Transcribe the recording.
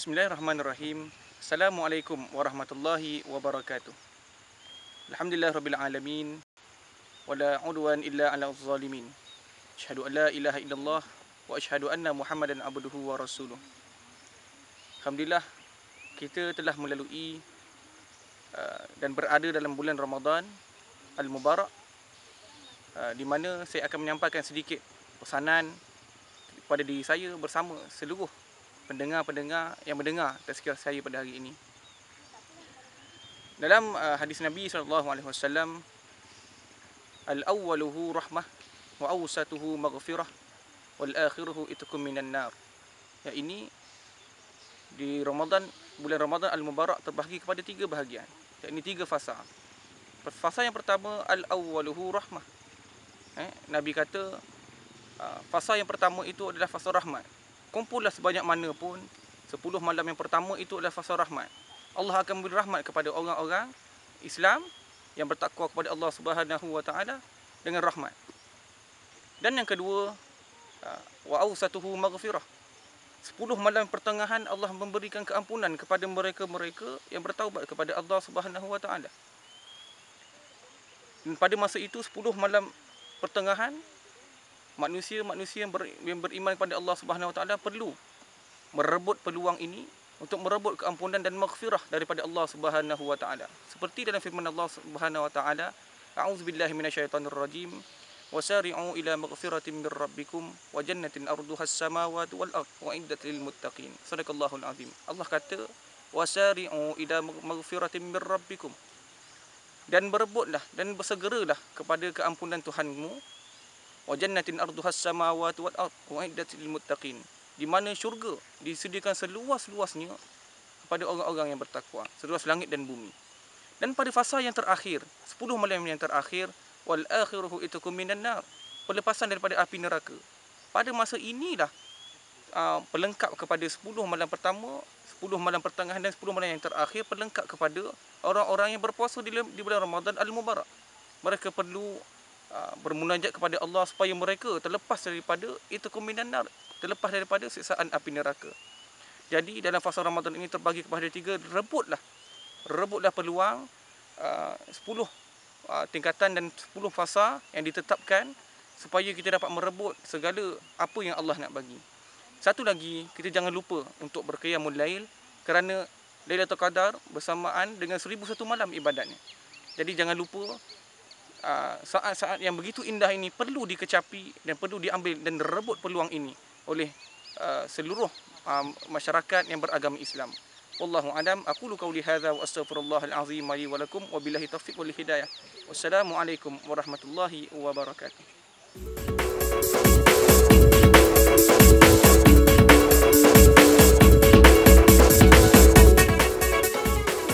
Bismillahirrahmanirrahim. Assalamualaikum warahmatullahi wabarakatuh. Alhamdulillah rabbil alamin. Wala udwan illa ala zalimin. Asyhadu an la ilaha illallah wa asyhadu anna Muhammadan abduhu wa rasuluh. Alhamdulillah kita telah melalui uh, dan berada dalam bulan Ramadan al-Mubarak uh, di mana saya akan menyampaikan sedikit pesanan kepada diri saya bersama seluruh pendengar-pendengar yang mendengar tazkirah saya pada hari ini. Dalam uh, hadis Nabi sallallahu alaihi wasallam al-awwaluhu rahmah wa awsatuhu maghfirah wal akhiruhu itqum minan nar. Ya ini di Ramadan bulan Ramadan al-Mubarak terbahagi kepada tiga bahagian. Yakni tiga fasa. Fasa yang pertama al-awwaluhu rahmah. Eh, Nabi kata uh, fasa yang pertama itu adalah fasa rahmat. Kumpullah sebanyak mana pun 10 malam yang pertama itu adalah fasa rahmat. Allah akan memberi rahmat kepada orang-orang Islam yang bertakwa kepada Allah Subhanahu wa taala dengan rahmat. Dan yang kedua wa awsatuhu maghfirah. 10 malam pertengahan Allah memberikan keampunan kepada mereka-mereka yang bertaubat kepada Allah Subhanahu wa taala. Dan pada masa itu 10 malam pertengahan manusia-manusia yang, ber, yang beriman kepada Allah Subhanahu Wa Taala perlu merebut peluang ini untuk merebut keampunan dan maghfirah daripada Allah Subhanahu Wa Taala. Seperti dalam firman Allah Subhanahu Wa Taala, "A'udzubillahi minasyaitonirrajim." وسارعوا wa مغفرة arduha ربكم وجنة أرضها السماوات والأرض وعدة lil muttaqin. الله azim. Allah kata "Wasari'u ila maghfiratin من rabbikum." dan berebutlah dan bersegeralah kepada keampunan Tuhanmu wa jannatin arduhas samawati wal ard uiddat lil muttaqin. Di mana syurga disediakan seluas-luasnya kepada orang-orang yang bertakwa seluas langit dan bumi. Dan pada fasa yang terakhir 10 malam yang terakhir wal akhiruhu itukum minan nar pelepasan daripada api neraka. Pada masa inilah uh, pelengkap kepada 10 malam pertama 10 malam pertengahan dan 10 malam yang terakhir pelengkap kepada orang-orang yang berpuasa di, di bulan Ramadan al-Mubarak. Mereka perlu bermunajat kepada Allah supaya mereka terlepas daripada itukum minan nar terlepas daripada siksaan api neraka jadi dalam fasa Ramadan ini terbagi kepada tiga rebutlah rebutlah peluang uh, 10 Uh, tingkatan dan 10 fasa yang ditetapkan supaya kita dapat merebut segala apa yang Allah nak bagi. Satu lagi, kita jangan lupa untuk berqiyamul lail kerana Lailatul Qadar bersamaan dengan 1001 malam ibadatnya. Jadi jangan lupa saat-saat yang begitu indah ini perlu dikecapi dan perlu diambil dan rebut peluang ini oleh uh, seluruh masyarakat yang beragama Islam. Wallahu alam aqulu qawli hadza wa astaghfirullahal azim li wa lakum wa billahi taufiq wal hidayah. Wassalamu alaikum warahmatullahi wabarakatuh.